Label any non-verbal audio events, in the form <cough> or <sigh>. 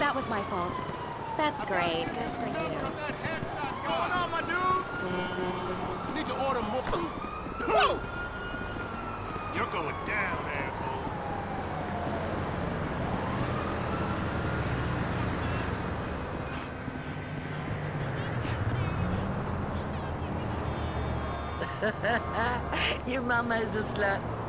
that was my fault. That's great. Good for you. What's going on, my dude? You need to order more. Whoa! You're going down, asshole. <laughs> Your mama is a slut.